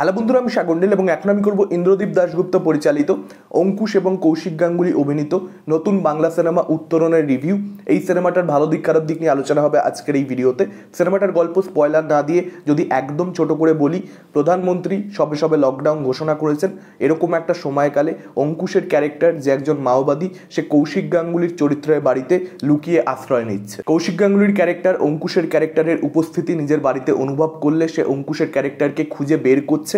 Hello বন্ধুরা, আমি সাগন্ডিল এবং এখন আমি করব ইন্দ্রদীপ দাশগুপ্ত পরিচালিত, অঙ্কুশ এবং কৌশিক গাঙ্গুলি অভিনীত নতুন বাংলা সিনেমা উত্তরণের রিভিউ। এই সিনেমাটার ভালো দিক, খারাপ দিক নিয়ে আলোচনা হবে আজকের এই ভিডিওতে। সিনেমাটার গল্প স্পয়লার না দিয়ে যদি একদম ছোট করে বলি, প্রধানমন্ত্রী সবে সবে লকডাউন ঘোষণা করেছেন। এরকম একটা সময়কালে অঙ্কুশের ক্যারেক্টার যে একজন মাওবাদী, সে কৌশিক গাঙ্গুলির চরিত্রের বাড়িতে লুকিয়ে আশ্রয় নিচ্ছে। কৌশিক গাঙ্গুলির ক্যারেক্টার অঙ্কুশের ক্যারেক্টারের উপস্থিতি নিজের বাড়িতে অনুভব করলে সে অঙ্কুশের ক্যারেক্টারকে খুঁজে বের করছে।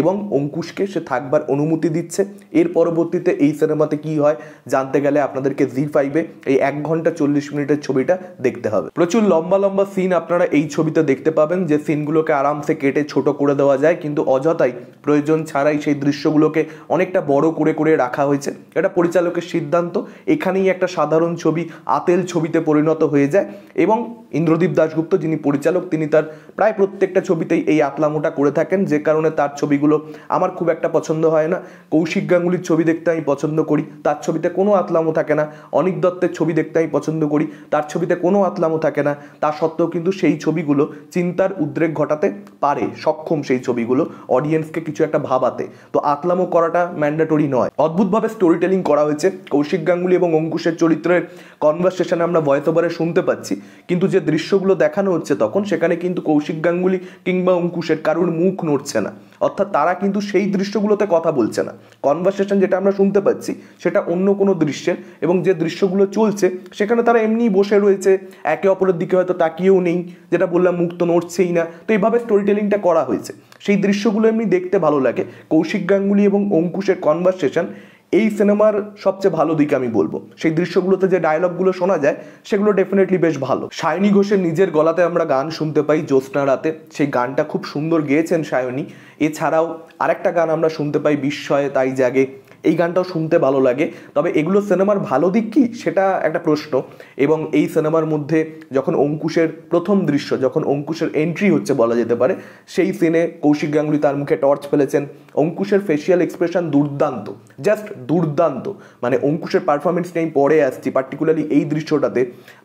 এবং অঙ্কুশকে সে থাকবার অনুমতি দিচ্ছে। এর পরবর্তীতে এই সিনেমাতে কি হয় জানতে গেলে আপনাদেরকে জি ফাইভে এই এক ঘণ্টা চল্লিশ মিনিটের ছবিটা দেখতে হবে। প্রচুর লম্বা লম্বা সিন আপনারা এই ছবিতে দেখতে পাবেন যে সিনগুলোকে আরামসে কেটে ছোট করে দেওয়া যায় কিন্তু অযথাই প্রয়োজন ছাড়াই সেই দৃশ্যগুলোকে অনেকটা বড় করে করে রাখা হয়েছে। এটা পরিচালকের সিদ্ধান্ত। এখানেই একটা সাধারণ ছবি আতেল ছবিতে পরিণত হয়ে যায় এবং ইন্দ্রদীপ দাশগুপ্ত যিনি পরিচালক তিনি তার প্রায় প্রত্যেকটা ছবিতেই এই আতলামোটা করে থাকেন যে কারণে তার ছবিগুলো আমার খুব একটা পছন্দ হয় না। কৌশিক গাঙ্গুলির ছবি দেখতে আমি পছন্দ করি। তার ছবিতে কোনো আতলামো থাকে না। অনিক দত্তের ছবি দেখতে আমি পছন্দ করি। তার ছবিতে কোনো আতলামো থাকে না। তা সত্ত্বেও কিন্তু সেই ছবিগুলো চিন্তার উদ্রেক ঘটাতে পারে, সক্ষম সেই ছবিগুলো অডিয়েন্সকে কিছু একটা ভাবাতে। তো আতলামো করাটা ম্যান্ডেটরি নয়। অদ্ভুতভাবে স্টোরি টেলিং করা হয়েছে। কৌশিক গাঙ্গুলি এবং অঙ্কুশের চরিত্রের কনভারসেশনে আমরা ভয়েস ওভারে শুনতে পাচ্ছি। কিন্তু যে দৃশ্যগুলো দেখানো হচ্ছে তখন সেখানে কিন্তু কৌশিক গাঙ্গুলি কিংবা অঙ্কুশের কারুর মুখ নড়ছে না। অর্থাৎ তারা কিন্তু সেই দৃশ্যগুলোতে কথা বলছে না। কনভার্সেশন যেটা আমরা শুনতে পাচ্ছি, সেটা অন্য কোনো দৃশ্যের এবং যে দৃশ্যগুলো চলছে, সেখানে তারা এমনি বসে রয়েছে। একে অপরের দিকে হয়তো তাকিয়েও নেই, যেটা বললাম মুক্ত নড়ছেই না। তো এইভাবে স্টোরি টেলিংটা করা হয়েছে। সেই দৃশ্যগুলো এমনি দেখতে ভালো লাগে। কৌশিক গাঙ্গুলি এবং অঙ্কুশের কনভারসেশন এই সিনেমার সবচেয়ে ভালো দিক আমি বলব। সেই দৃশ্যগুলোতে যে ডায়লগগুলো শোনা যায়, সেগুলো ডেফিনেটলি বেশ ভালো। সায়নী ঘোষের নিজের গলাতে আমরা গান শুনতে পাই জ্যোৎস্না রাতে। সেই গানটা খুব সুন্দর গেয়েছেন সায়নী এছাড়াও আরেকটা গান আমরা শুনতে পাই বিস্ময়ে তাই জাগে। এই গানটাও শুনতে ভালো লাগে। তবে এগুলো সিনেমার ভালো দিক কি? সেটা একটা প্রশ্ন। এবং এই সিনেমার মধ্যে যখন অঙ্কুশের প্রথম দৃশ্য, যখন অঙ্কুশের এন্ট্রি হচ্ছে বলা যেতে পারে, সেই সিনে কৌশিক গাঙ্গুলি তার মুখে টর্চ ফেলেছেন। অঙ্কুশের ফেসিয়াল এক্সপ্রেশন দুর্দান্ত জাস্ট দুর্দান্ত। মানে অঙ্কুশের পারফরমেন্স নিয়ে আমি পরে আসছি পার্টিকুলারলি এই দৃশ্যটাতে।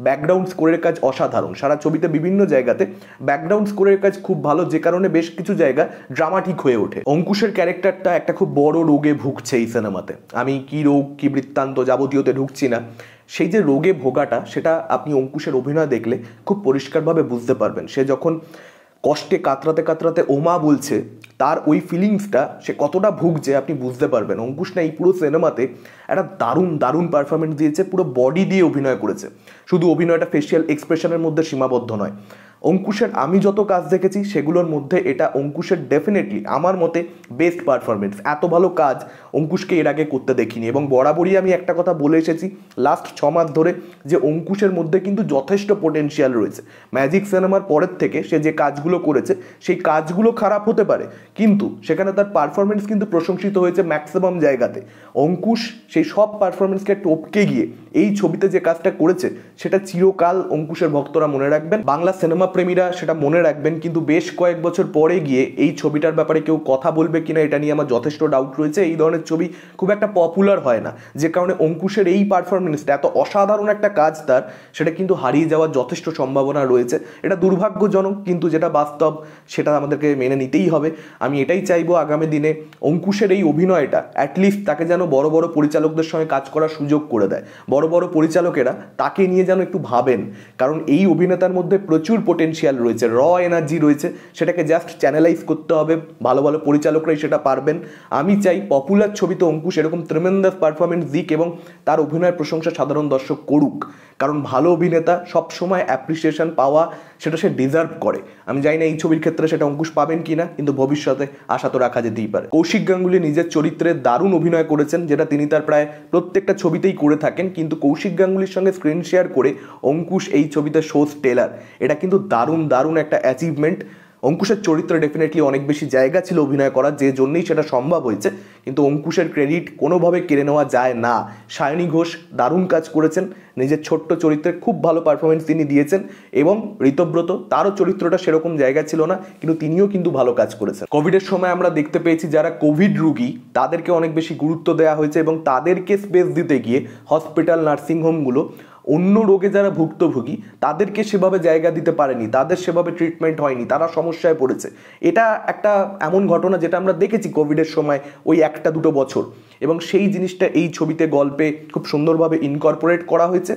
ব্যাকগ্রাউন্ড স্কোরের কাজ অসাধারণ। সারা ছবিতে বিভিন্ন জায়গাতে ব্যাকগ্রাউন্ড স্কোরের কাজ খুব ভালো, যে কারণে বেশ কিছু জায়গা ড্রামাটিক হয়ে ওঠে। অঙ্কুশের ক্যারেক্টারটা একটা খুব বড় রোগে ভুগছে এই সিনেমাতে। আমি কি রোগ, কি বৃত্তান্ত যাবতীয়তে ঢুকছি না। সেই যে রোগে ভোগাটা, সেটা আপনি অঙ্কুশের অভিনয় দেখলে খুব পরিষ্কারভাবে বুঝতে পারবেন। সে যখন কষ্টে কাতরাতে কাতরাতে ওমা বলছে তার ওই ফিলিংসটা সে কতটা ভুগছে আপনি বুঝতে পারবেন। অঙ্কুশ না এই পুরো সিনেমাতে একটা দারুণ দারুণ পারফরমেন্স দিয়েছে, পুরো বডি দিয়ে অভিনয় করেছে। শুধু অভিনয়টা ফেসিয়াল এক্সপ্রেশনের মধ্যে সীমাবদ্ধ নয়। অঙ্কুশের আমি যত কাজ দেখেছি, সেগুলোর মধ্যে এটা অঙ্কুশের ডেফিনেটলি আমার মতে বেস্ট পারফরমেন্স এত ভালো কাজ অঙ্কুশকে এর আগে করতে দেখিনি এবং বরাবরই আমি একটা কথা বলে এসেছি লাস্ট ছ মাস ধরে যে অঙ্কুশের মধ্যে কিন্তু যথেষ্ট পোটেনশিয়াল রয়েছে। ম্যাজিক সিনেমার পরের থেকে সে যে কাজগুলো করেছে, সেই কাজগুলো খারাপ হতে পারে। কিন্তু সেখানে তার পারফরমেন্স কিন্তু প্রশংসিত হয়েছে ম্যাক্সিমাম জায়গাতে। অঙ্কুশ সেই সব পারফরমেন্সকে টপকে গিয়ে এই ছবিতে যে কাজটা করেছে, সেটা চিরকাল অঙ্কুশের ভক্তরা মনে রাখবেন। বাংলা সিনেমা প্রেমীরা সেটা মনে রাখবেন, কিন্তু বেশ কয়েক বছর পরে গিয়ে এই ছবিটার ব্যাপারে কেউ কথা বলবে কিনা এটা নিয়ে আমার যথেষ্ট ডাউট রয়েছে। এই ধরনের ছবি খুব একটা পপুলার হয় না। যে কারণে অঙ্কুশের এই পারফরমেন্সটা এত অসাধারণ একটা কাজ তার, সেটা কিন্তু হারিয়ে যাওয়ার যথেষ্ট সম্ভাবনা রয়েছে। এটা দুর্ভাগ্যজনক, কিন্তু যেটা বাস্তব, সেটা আমাদেরকে মেনে নিতেই হবে। আমি এটাই চাইব আগামী দিনে অঙ্কুশের এই অভিনয়টা অ্যাটলিস্ট তাকে যেন বড় বড় পরিচালকদের সঙ্গে কাজ করার সুযোগ করে দেয়। বড় বড় পরিচালকেরা তাকে নিয়ে যেন একটু ভাবেন, কারণ এই অভিনেতার মধ্যে প্রচুর পোটেনশিয়াল রয়েছে র এনার্জি রয়েছে, সেটাকে জাস্ট চ্যানেলাইজ করতে হবে, ভালো ভালো পরিচালকরাই সেটা পারবেন। আমি চাই পপুলার ছবিতে অঙ্কুশ এরকম ত্রিমেন্দাস পারফরমেন্স দিক এবং তার অভিনয়ের প্রশংসা সাধারণ দর্শক করুক, কারণ ভালো অভিনেতা সবসময় অ্যাপ্রিসিয়েশন পাওয়া সেটা সে ডিজার্ভ করে। আমি জানি না এই ছবির ক্ষেত্রে সেটা অঙ্কুশ পাবেন কি না কিন্তু ভবিষ্যতে আশা তো রাখা যেতেই পারে। কৌশিক গাঙ্গুলি নিজের চরিত্রে দারুণ অভিনয় করেছেন, যেটা তিনি তার প্রায় প্রত্যেকটা ছবিতেই করে থাকেন, কিন্তু কৌশিক গাঙ্গুলির সঙ্গে স্ক্রিন শেয়ার করে অঙ্কুশ এই ছবিতে শোজ টেলার এটা কিন্তু দারুণ দারুণ একটা অ্যাচিভমেন্ট অঙ্কুশের চরিত্রে ডেফিনেটলি অনেক বেশি জায়গা ছিল অভিনয় করার, যে জন্যই সেটা সম্ভব হয়েছে। কিন্তু অঙ্কুশের ক্রেডিট কোনোভাবে কেড়ে নেওয়া যায় না। সায়নী ঘোষ দারুণ কাজ করেছেন। নিজের ছোট্ট চরিত্রে খুব ভালো পারফরমেন্স তিনি দিয়েছেন এবং ঋতব্রত তারও চরিত্রটা সেরকম জায়গা ছিল না, কিন্তু তিনিও কিন্তু ভালো কাজ করেছেন। কোভিডের সময় আমরা দেখতে পেয়েছি যারা কোভিড রুগী, তাদেরকে অনেক বেশি গুরুত্ব দেওয়া হয়েছে এবং তাদেরকে স্পেস দিতে গিয়ে হসপিটাল নার্সিংহোমগুলো অন্য রোগে যারা ভুক্তভোগী, তাদেরকে সেভাবে জায়গা দিতে পারেনি, তাদের সেভাবে ট্রিটমেন্ট হয়নি, তারা সমস্যায় পড়েছে। এটা একটা এমন ঘটনা যেটা আমরা দেখেছি কোভিডের সময় ওই একটা দুটো বছর। এবং সেই জিনিসটা এই ছবিতে গল্পে খুব সুন্দরভাবে ইনকর্পোরেট করা হয়েছে।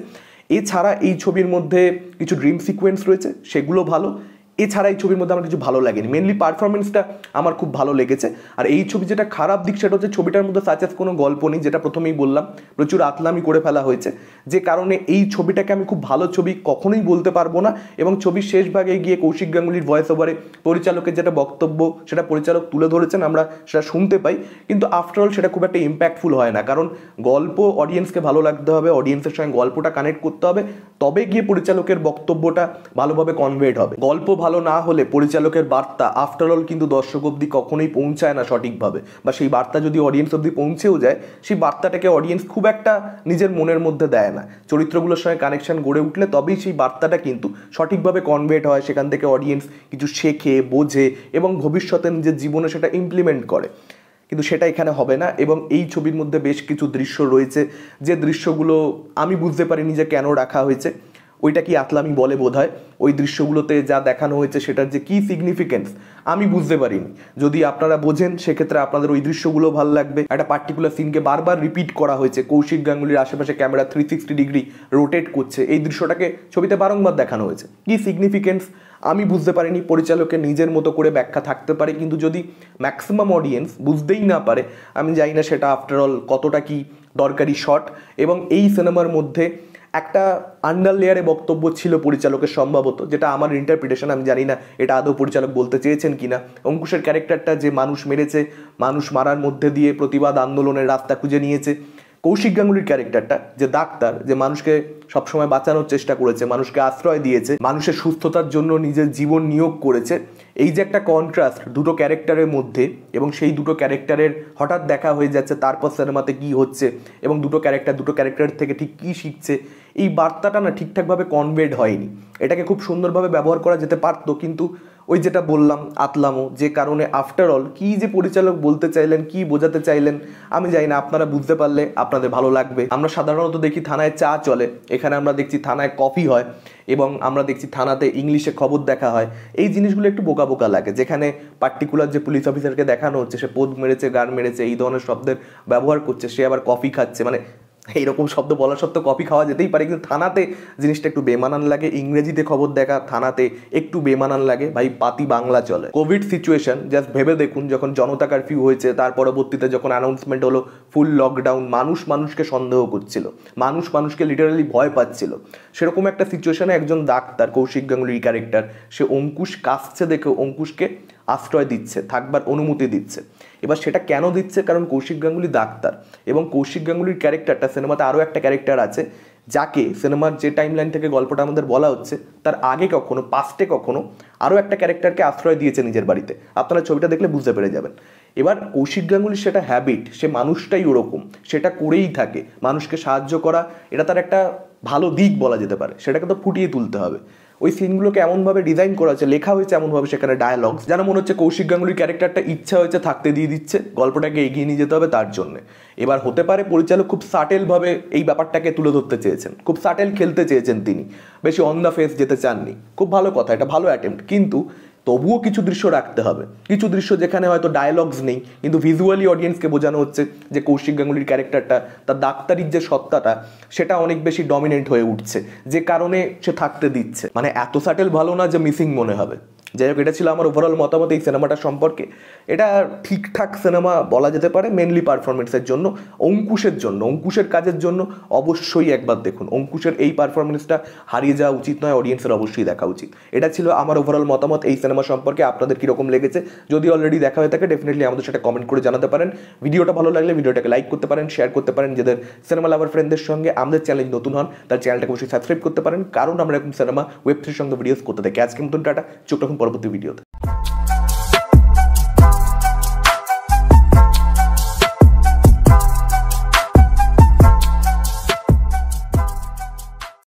এছাড়া এই ছবির মধ্যে কিছু ড্রিম সিকোয়েন্স রয়েছে, সেগুলো ভালো। এছাড়া এই ছবির মধ্যে আমার কিছু ভালো লাগেনি। মেনলি পারফরমেন্সটা আমার খুব ভালো লেগেছে। আর এই ছবি যেটা খারাপ দিক সেটা হচ্ছে ছবিটার মধ্যে সাচেস কোনো গল্প নেই, যেটা প্রথমেই বললাম। প্রচুর আতলামি করে ফেলা হয়েছে। যে কারণে এই ছবিটাকে আমি খুব ভালো ছবি কখনোই বলতে পারব না এবং ছবির শেষ ভাগে গিয়ে কৌশিক গাঙ্গুলির ভয়েস ওভারে পরিচালকের যেটা বক্তব্য, সেটা পরিচালক তুলে ধরেছেন, আমরা সেটা শুনতে পাই। কিন্তু আফটারঅল সেটা খুব একটা ইম্প্যাক্টফুল হয় না। কারণ গল্প অডিয়েন্সকে ভালো লাগতে হবে অডিয়েন্সের সঙ্গে গল্পটা কানেক্ট করতে হবে। তবে গিয়ে পরিচালকের বক্তব্যটা ভালোভাবে কনভেট হবে। গল্প ভালো না হলে পরিচালকের বার্তা আফটারঅল কিন্তু দর্শক অব্দি কখনোই পৌঁছায় না সঠিকভাবে। বা সেই বার্তা যদি অডিয়েন্স অব্দি পৌঁছেও যায়, সেই বার্তাটাকে অডিয়েন্স খুব একটা নিজের মনের মধ্যে দেয় না। চরিত্রগুলোর সঙ্গে কানেকশন গড়ে উঠলে তবেই সেই বার্তাটা কিন্তু সঠিকভাবে কনভেট হয়, সেখান থেকে অডিয়েন্স কিছু শেখে, বোঝে এবং ভবিষ্যতে নিজের জীবনে সেটা ইমপ্লিমেন্ট করে। কিন্তু সেটা এখানে হবে না এবং এই ছবির মধ্যে বেশ কিছু দৃশ্য রয়েছে। যে দৃশ্যগুলো আমি বুঝতে পারিনি যে কেন রাখা হয়েছে। ওইটা কি আতলামি বলে বোধ হয় ওই দৃশ্যগুলোতে যা দেখানো হয়েছে সেটার যে কি সিগনিফিকেন্স আমি বুঝতে পারিনি। যদি আপনারা বোঝেন, সেক্ষেত্রে আপনাদের ওই দৃশ্যগুলো ভালো লাগবে। একটা পার্টিকুলার সিনকে বারবার রিপিট করা হয়েছে। কৌশিক গাঙ্গুলির আশেপাশে camera three sixty degree rotate করছে। এই দৃশ্যটাকে ছবিতে বারংবার দেখানো হয়েছে। কি সিগনিফিকেন্স আমি বুঝতে পারিনি। পরিচালকের নিজের মতো করে ব্যাখ্যা থাকতে পারে। কিন্তু যদি ম্যাক্সিমাম অডিয়েন্স বুঝতেই না পারে, আমি জানি না সেটা আফটারঅল কতটা কি দরকারি শট এবং এই সিনেমার মধ্যে একটা আন্ডার লেয়ারে বক্তব্য ছিল পরিচালকের সম্ভবত, যেটা আমার ইন্টারপ্রিটেশন আমি জানি না এটা আদৌ পরিচালক বলতে চেয়েছেন কি না অঙ্কুশের ক্যারেক্টারটা যে মানুষ মেরেছে, মানুষ মারার মধ্যে দিয়ে প্রতিবাদ আন্দোলনের রাস্তা খুঁজে নিয়েছে কৌশিক গাঙ্গুলির ক্যারেক্টারটা যে ডাক্তার, যে মানুষকে সবসময় বাঁচানোর চেষ্টা করেছে, মানুষকে আশ্রয় দিয়েছে, মানুষের সুস্থতার জন্য নিজের জীবন নিয়োগ করেছে, এই যে একটা কন্ট্রাস্ট দুটো ক্যারেক্টারের মধ্যে এবং সেই দুটো ক্যারেক্টারের হঠাৎ দেখা হয়ে যাচ্ছে, তারপর সিনেমাতে কি হচ্ছে এবং দুটো ক্যারেক্টার দুটো ক্যারেক্টার থেকে ঠিক কী শিখছে, এই বার্তাটা না ঠিকঠাকভাবে কনভেড হয়নি। এটাকে খুব সুন্দরভাবে ব্যবহার করা যেতে পারতো, কিন্তু ওই যেটা বললাম, আতলামো, যে কারণে আফটার অল কী যে পরিচালক বলতে চাইলেন, কি বোঝাতে চাইলেন, আমি জানি না, আপনারা বুঝতে পারলে আপনাদের ভালো লাগবে। আমরা সাধারণত দেখি থানায় চা চলে, এখানে আমরা দেখছি থানায় কফি হয় এবং আমরা দেখছি থানাতে ইংলিশে খবর দেখা হয়। এই জিনিসগুলো একটু বোকা বোকা লাগে, যেখানে পার্টিকুলার যে পুলিশ অফিসারকে দেখানো হচ্ছে, সে পোদ মেরেছে, গান মেরেছে, এই ধরনের শব্দের ব্যবহার করছে, সে আবার কফি খাচ্ছে মানে এইরকম শব্দ বলা সত্ত্বেও কপি খাওয়া যেতেই পারে, কিন্তু থানাতে জিনিসটা একটু বেমানান লাগে, ইংরেজিতে খবর দেখা, থানাতে একটু বেমানান লাগে, ভাই পাতি বাংলা চলে। কোভিড সিচুয়েশন জাস্ট ভেবে দেখুন, যখন জনতা কারফিউ হয়েছে, তার পরবর্তীতে যখন অ্যানাউন্সমেন্ট হলো ফুল লকডাউন মানুষ মানুষকে সন্দেহ করছিল, মানুষ মানুষকে লিটারালি ভয় পাচ্ছিল। সেরকম একটা সিচুয়েশনে একজন ডাক্তার, কৌশিক গাঙ্গুলির ক্যারেক্টার সে অঙ্কুশ কাশছে দেখে অঙ্কুশকে আশ্রয় দিচ্ছে, থাকবার অনুমতি দিচ্ছে। এবার সেটা কেন দিচ্ছে? কারণ কৌশিক গাঙ্গুলি ডাক্তার এবং কৌশিক গাঙ্গুলির ক্যারেক্টারটা সিনেমাতে আরও একটা ক্যারেক্টার আছে, যাকে সিনেমার যে টাইম লাইন থেকে গল্পটা আমাদের বলা হচ্ছে, তার আগে কখনো পাস্টে কখনো আরও একটা ক্যারেক্টারকে আশ্রয় দিয়েছে নিজের বাড়িতে। আপনারা ছবিটা দেখলে বুঝতে পেরে যাবেন। এবার কৌশিক গাঙ্গুলির সেটা হ্যাবিট সে মানুষটাই ওরকম, সেটা করেই থাকে। মানুষকে সাহায্য করা, এটা তার একটা ভালো দিক বলা যেতে পারে। সেটাকে তো ফুটিয়ে তুলতে হবে। ওই সিনগুলোকে এমনভাবে ডিজাইন করা হয়েছে, লেখা হয়েছে এমনভাবে সেখানে ডায়ালগস যেন মনে হচ্ছে কৌশিক গাঙ্গুলির ক্যারেক্টারটা ইচ্ছা হয়েছে থাকতে দিয়ে দিচ্ছে, গল্পটাকে এগিয়ে নিয়ে যেতে হবে তার জন্য। এবার হতে পারে পরিচালক খুব সাটেলভাবে এই ব্যাপারটাকে তুলে ধরতে চেয়েছেন, খুব সাটেল খেলতে চেয়েছেন তিনি। বেশি অন দ্য ফেস যেতে চাননি। খুব ভালো কথা, এটা ভালো অ্যাটেম্প্ট কিন্তু তবুও কিছু দৃশ্য রাখতে হবে। কিছু দৃশ্য যেখানে হয়তো ডায়লগস নেই, কিন্তু ভিজুয়ালি অডিয়েন্সকে বোঝানো হচ্ছে যে কৌশিক গাঙ্গুলির ক্যারেক্টারটা তার ডাক্তারির যে সত্তাটা, সেটা অনেক বেশি ডমিনেন্ট হয়ে উঠছে। যে কারণে সে থাকতে দিচ্ছে। মানে এত সাটেল ভালো না যে মিসিং মনে হবে। যাই হোক, এটা ছিল আমার ওভারঅল মতামত এই সিনেমাটা সম্পর্কে। এটা ঠিকঠাক সিনেমা বলা যেতে পারে মেনলি পারফরমেন্সের জন্য, অঙ্কুশের জন্য, অঙ্কুশের কাজের জন্য অবশ্যই একবার দেখুন। অঙ্কুশের এই পারফরমেন্সটা হারিয়ে যাওয়া উচিত নয় অডিয়েন্সের অবশ্যই দেখা উচিত। এটা ছিল আমার ওভারঅল মতামত এই সিনেমা সম্পর্কে, আপনাদের কীরকম লেগেছে? যদি অলরেডি দেখা হয়ে থাকে ডেফিনেটলি আমাদের সাথে কমেন্ট করে জানাতে পারেন। ভিডিওটা ভালো লাগলে ভিডিওটাকে লাইক করতে পারেন শেয়ার করতে পারেন, যাদের সিনেমা লাভার ফ্রেন্ডদের সঙ্গে আমাদের চ্যানেল নতুন হন, তার চ্যানেলটাকে অবশ্যই সাবস্ক্রাইব করতে পারেন। কারণ আমরা এরকম সিনেমা ওয়েব থ্রির সঙ্গে ভিডিওস করতে থাকি। আজকের মতন টাটা চোখ পরবর্তী ভিডিওতে।